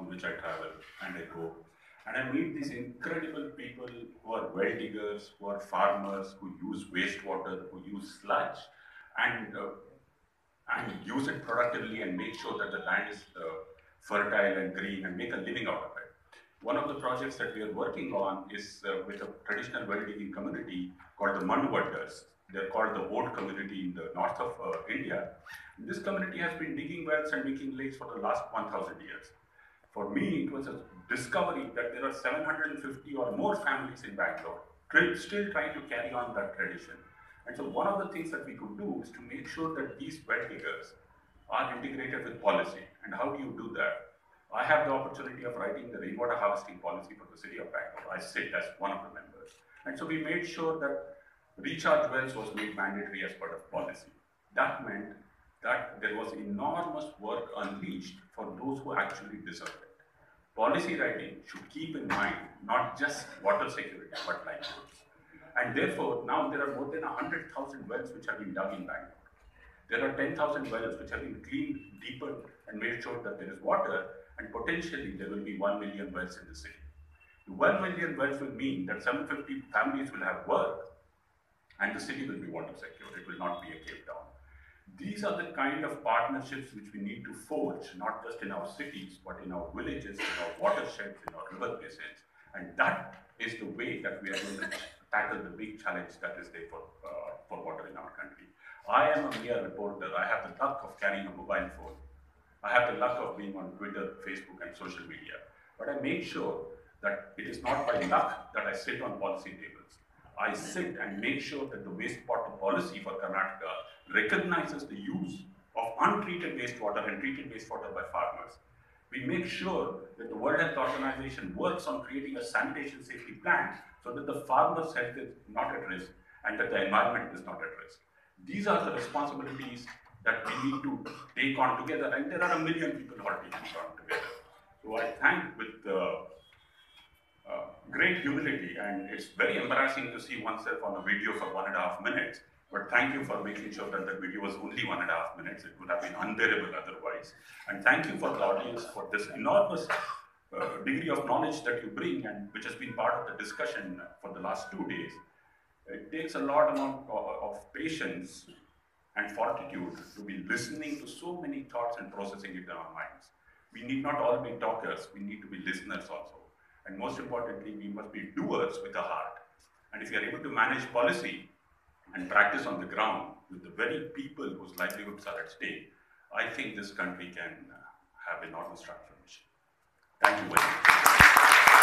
on which I travel and I go. And I meet these incredible people who are well diggers, who are farmers, who use wastewater, who use sludge, and uh, and use it productively and make sure that the land is uh, fertile and green and make a living out of it. One of the projects that we are working on is uh, with a traditional well digging community called the Mannu Vaddars. They're called the old community in the north of uh, India. This community has been digging wells and making lakes for the last 1,000 years. For me, it was a discovery that there are 750 or more families in Bangalore still trying to carry on that tradition. And so one of the things that we could do is to make sure that these well diggers are integrated with policy. And how do you do that? I have the opportunity of writing the rainwater harvesting policy for the city of Bangalore. I sit as one of the members. And so we made sure that recharge wells was made mandatory as part of policy. That meant that there was enormous work unleashed for those who actually deserved it. Policy writing should keep in mind not just water security, but livelihoods. And therefore, now there are more than 100,000 wells which have been dug in Bangalore. There are 10,000 wells which have been cleaned, deepened, and made sure that there is water, and potentially there will be 1 million wells in the city. The 1 million wells will mean that 750 families will have work, and the city will be water secure. It will not be a Cape Town. These are the kind of partnerships which we need to forge, not just in our cities, but in our villages, in our watersheds, in our river basins. And that is the way that we are going to tackle the big challenge that is there for, uh, for water in our country. I am a mere reporter. I have the luck of carrying a mobile phone. I have the luck of being on Twitter, Facebook, and social media. But I make sure that it is not by luck that I sit on policy tables. I sit and make sure that the wastewater policy for Karnataka recognizes the use of untreated wastewater and treated wastewater by farmers. We make sure that the World Health Organization works on creating a sanitation safety plan so that the farmer's health is not at risk and that the environment is not at risk. These are the responsibilities that we need to take on together, and there are a million people are taking on together. So I thank with uh, great humility, and it's very embarrassing to see oneself on a video for one and a half minutes. But thank you for making sure that the video was only one and a half minutes. It would have been unbearable otherwise. And thank you for the audience for this enormous uh, degree of knowledge that you bring and which has been part of the discussion for the last two days. It takes a lot amount of, of patience and fortitude to be listening to so many thoughts and processing it in our minds. We need not all be talkers, we need to be listeners also. And most importantly, we must be doers with a heart. And if you are able to manage policy and practice on the ground with the very people whose livelihoods are at stake, I think this country can uh, have enormous transformation. Thank you very much.